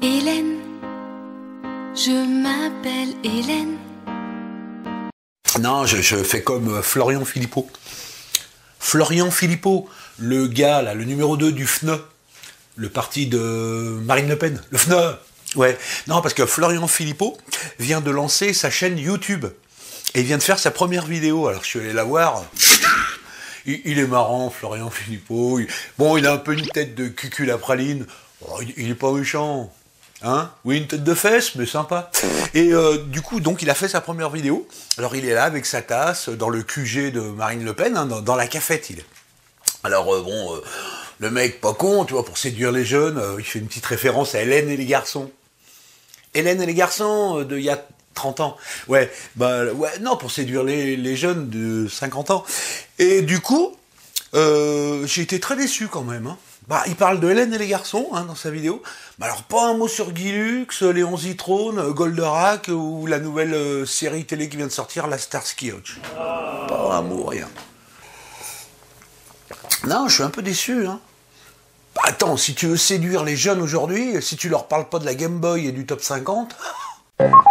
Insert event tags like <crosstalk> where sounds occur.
Hélène, je m'appelle Hélène. Non, je, fais comme euh, Florian Philippot. Florian Philippot, le gars, là, le numéro 2 du FNE, le parti de Marine Le Pen. Le FNE Ouais. Non, parce que Florian Philippot vient de lancer sa chaîne YouTube. Et il vient de faire sa première vidéo. Alors je suis allé la voir. Il, est marrant, Florian Philippot. Il- bon, il a un peu une tête de cucul à praline. Oh, il, il est pas méchant. Hein? Oui, une tête de fesse, mais sympa. Et euh, du coup, donc, il a fait sa première vidéo. Alors, il est là avec sa tasse dans le QG de Marine Le Pen, hein, dans, la cafette, il est. Alors, euh, bon, euh, le mec, pas con, tu vois, pour séduire les jeunes, il fait une petite référence à Hélène et les garçons. Hélène et les garçons de il y a 30 ans. Ouais, bah, ouais, non, pour séduire les, jeunes de 50 ans. Et du coup, j'ai été très déçu quand même. hein. Bah, il parle de Hélène et les garçons hein, dans sa vidéo. Mais alors, pas un mot sur Guy Lux, Léon Zitrone, euh, Goldorak ou la nouvelle euh, série télé qui vient de sortir, la Starsky Hutch. Pas un mot, rien. Non, je suis un peu déçu. Hein. Bah, attends, si tu veux séduire les jeunes aujourd'hui, si tu leur parles pas de la Game Boy et du top 50, <laughs>